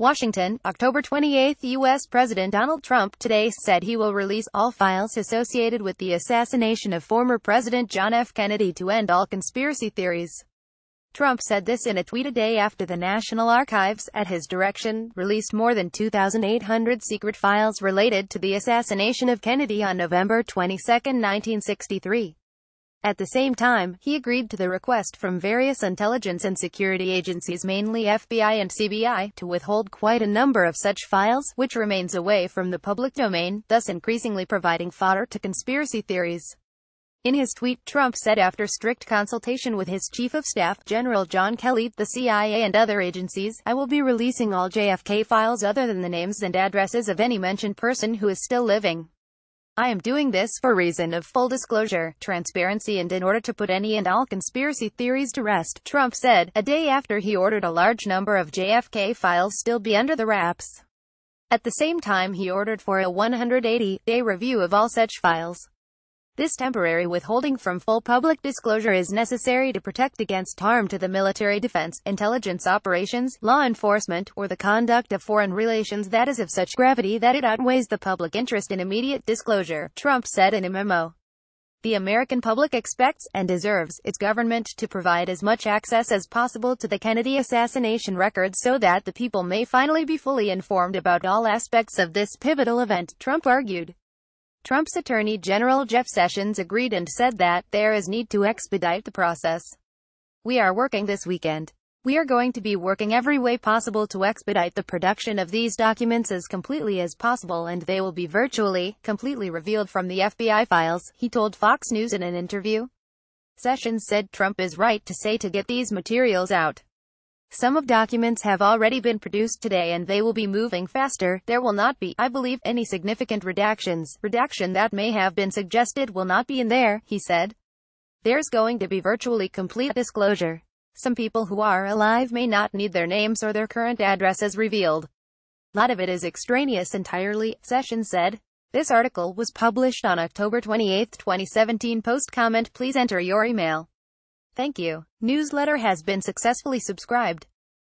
Washington, October 28, U.S. President Donald Trump today said he will release all files associated with the assassination of former President John F. Kennedy to end all conspiracy theories. Trump said this in a tweet a day after the National Archives, at his direction, released more than 2,800 secret files related to the assassination of Kennedy on November 22, 1963. At the same time, he agreed to the request from various intelligence and security agencies mainly FBI and CBI, to withhold quite a number of such files, which remains away from the public domain, thus increasingly providing fodder to conspiracy theories. In his tweet, Trump said after strict consultation with his Chief of Staff, General John Kelly, the CIA and other agencies, I will be releasing all JFK files other than the names and addresses of any mentioned person who is still living. I am doing this for reason of full disclosure, transparency and in order to put any and all conspiracy theories to rest, Trump said, a day after he ordered a large number of JFK files still be under the wraps. At the same time he ordered for a 180-day review of all such files. This temporary withholding from full public disclosure is necessary to protect against harm to the military defense, intelligence operations, law enforcement, or the conduct of foreign relations that is of such gravity that it outweighs the public interest in immediate disclosure, Trump said in a memo. The American public expects, and deserves, its government to provide as much access as possible to the Kennedy assassination records so that the people may finally be fully informed about all aspects of this pivotal event, Trump argued. Trump's Attorney General Jeff Sessions agreed and said that there is need to expedite the process. We are working this weekend. We are going to be working every way possible to expedite the production of these documents as completely as possible and they will be virtually, completely revealed from the FBI files, he told Fox News in an interview. Sessions said Trump is right to say to get these materials out. Some of documents have already been produced today and they will be moving faster. There will not be, I believe, any significant redactions. Redaction that may have been suggested will not be in there, he said. There's going to be virtually complete disclosure. Some people who are alive may not need their names or their current addresses revealed. A lot of it is extraneous entirely, Sessions said. This article was published on October 28, 2017. Post comment please enter your email. Thank you. Newsletter has been successfully subscribed.